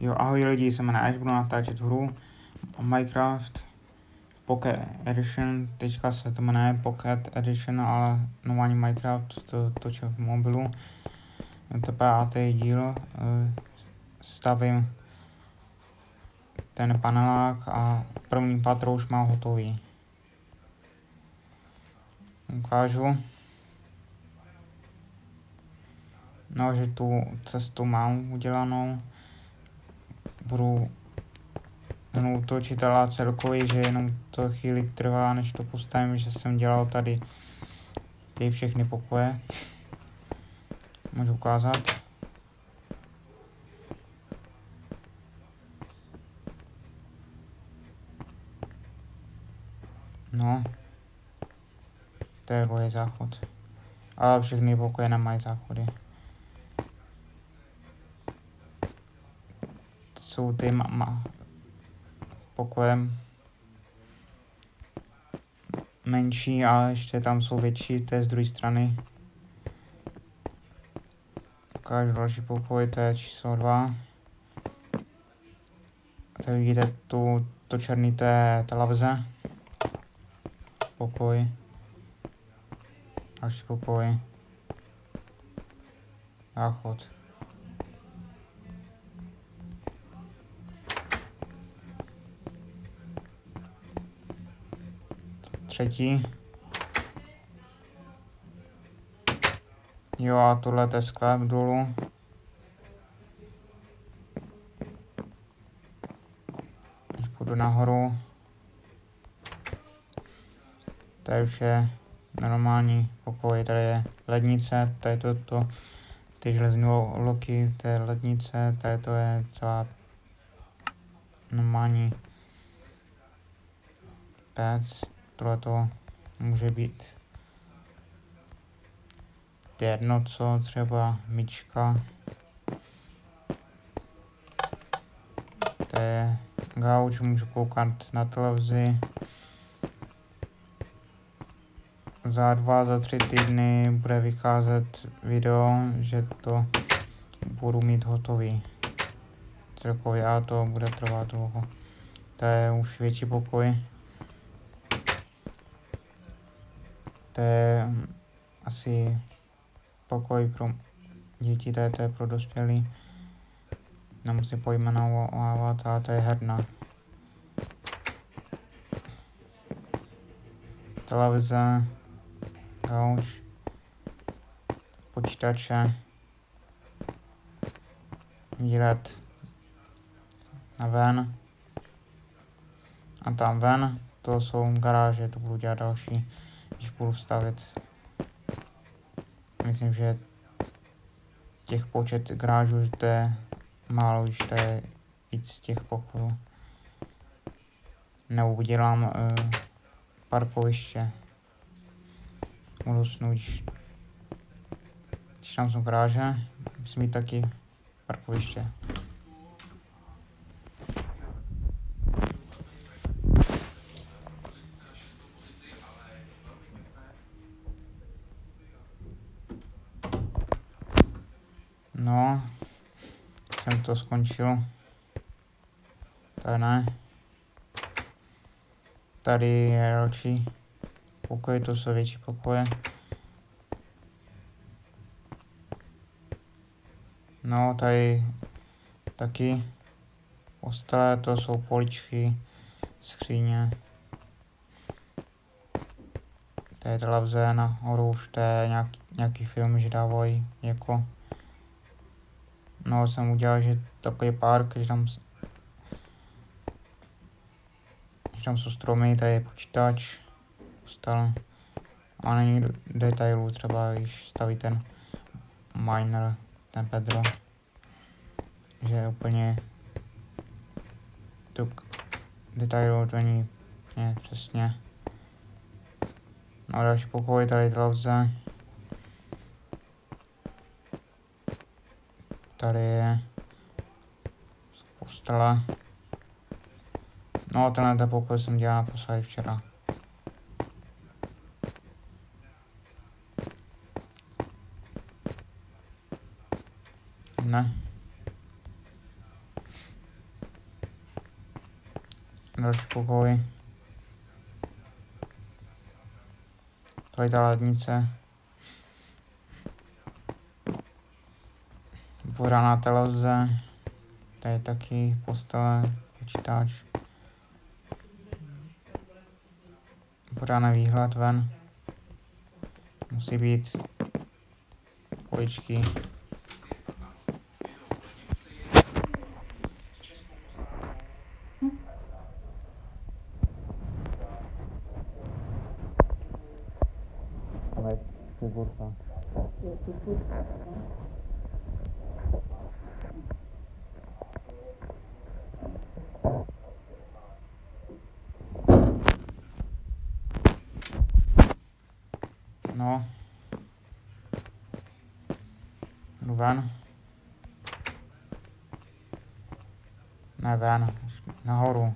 Jo, ahoj lidi, jsem na budu natáčet hru Minecraft Pocket Edition, teďka se to jmenuje Pocket Edition, ale normální Minecraft to točím v mobilu. To pátý díl, eh, stavím ten panelák a první patro už mám hotový. Ukážu. No, že tu cestu mám udělanou budu jenom točit ale celkově, že jenom to chvíli trvá, než to postavím, že jsem dělal tady ty všechny pokoje. Můžu ukázat. No. To je záchod. Ale všechny pokoje nemají záchody. Jsou ty ma- ma- pokojem menší, ale ještě tam jsou větší, to je z druhé strany. Ukážu další pokoj, to je číslo 2. Tady vidíte tu, to černý, to je televize. Pokoj. Další pokoj. Záchod. Třetí. Jo a tohle je sklep dolů. Půjdu nahoru. Tady už je normální pokoj, tady je lednice, tady to, to ty železné loky, to je lednice, tady to je třeba normální pec, Tohle to může být jedno co, třeba myčka. To je gauč, můžu koukat na televizi. Za dva, za tři týdny bude vycházet video, že to budu mít hotový. Celkově a to bude trvat dlouho. To je už větší pokoj. Hm, asi pokoj pro děti, to je, to je pro dospělí. Nemusí pojmenovávat, ale to je herna. Televize, gauč, počítače, výlet na ven a tam ven, to jsou garáže, to budu dělat další když budu stavit. Myslím, že těch počet to je málo, když to je víc z těch pokojů. Nebo udělám uh, parkoviště. Budoucnu, když, když tam jsou gráže, musím mít taky parkoviště. No, jsem to skončil. Tady ne. Tady je další pokoj, to jsou větší pokoje. No, tady taky ostale, to jsou poličky, skříně. Tady je televize nahoru, už to je nějaký, nějaký film, že dávají jako No, jsem udělal, že takový park, že tam, že tam jsou stromy, tady je počítač, stal, a není detailů, třeba když staví ten miner, ten Pedro, že je úplně tu detailu to není přesně. No další pokoj, tady televize. Tady je postele. No, tenhle pokoj jsem dělal naposledy včera. Ne. Další pokoj. Tady ta lednice. Pořádná televize. Tady je taky postele, počítač. Pořádný výhled ven. Musí být poličky. Ale figurka. No. Jdu ven. Ne ven, nahoru.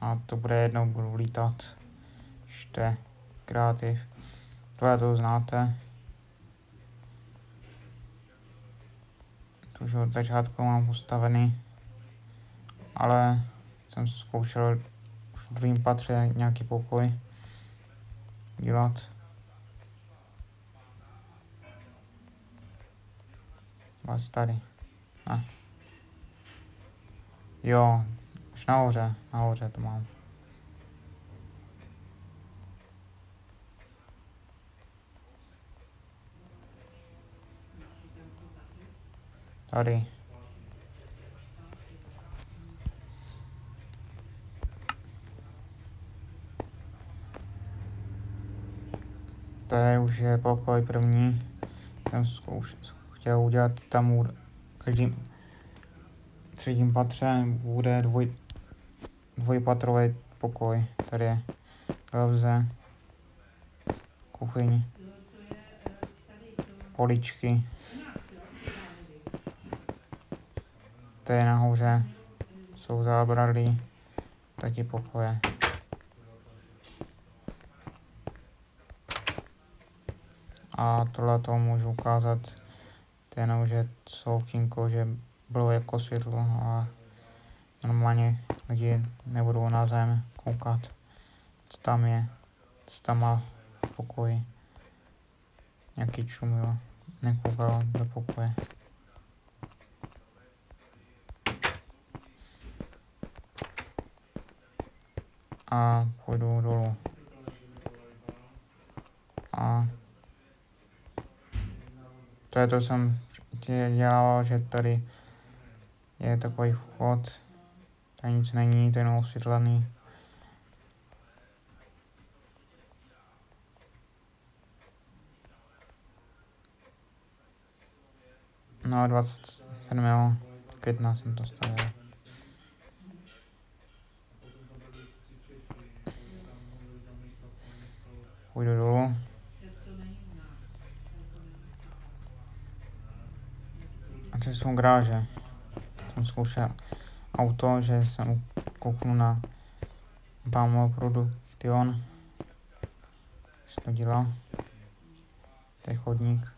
A to bude jednou, budu lítat. Ještě kreativ. Tohle to znáte. To už od začátku mám postavený. Ale jsem zkoušel už v druhém patře nějaký pokoj dělat. Vás tady. Ne. Jo, až nahoře, nahoře to mám. Tady. To je už je pokoj první. Jsem zkoušel, chtěl udělat tam u každým třetím patře bude dvoj, dvojpatrový pokoj. Tady je televize, kuchyň, poličky. To je nahoře, jsou zábradlí, taky pokoje. A tohle to můžu ukázat, jenom, že soukínko, že bylo jako světlo a normálně lidi nebudou na zem koukat, co tam je, co tam má v pokoji. Nějaký čumil, nekoukal do pokoje. A půjdu dolů. A to je to jsem dělal, že tady je takový vchod, tady nic není, to je osvětlený. No, 27. května jsem to stavil. Půjdu dolů. To jsou gráže. Jsem zkoušel auto, že jsem kouknu na Bamo Production. Že to dělá. To je chodník.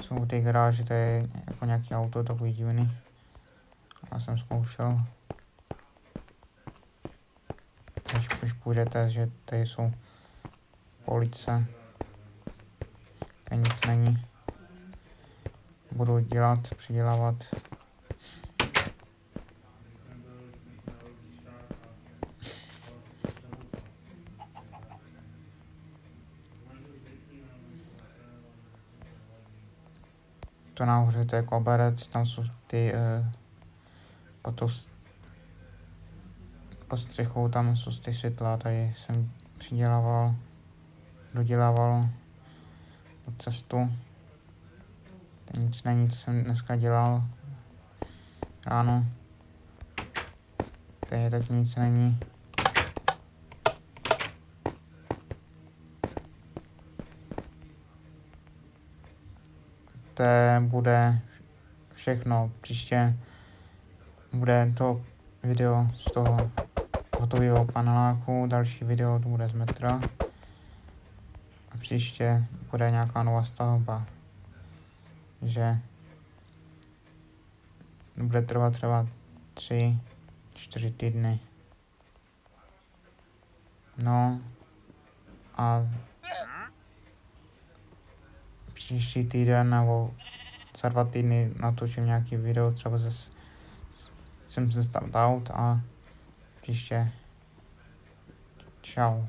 Jsou ty garáže, to je jako nějaký auto, takový divný. Já jsem zkoušel. Takže když půjdete, že tady jsou police. Tady nic není. Budu dělat, přidělávat. To nahoře to je koberec, tam jsou ty uh, potom pod střechou tam jsou ty světla, tady jsem přidělával, dodělával tu cestu. Nic není, co jsem dneska dělal ráno. Tady taky nic není. To bude všechno. Příště bude to video z toho hotového paneláku, další video to bude z metra příště bude nějaká nová stavba, že bude trvat třeba tři, čtyři týdny. No a příští týden nebo za dva týdny natočím nějaký video, třeba zase jsem se out a příště čau.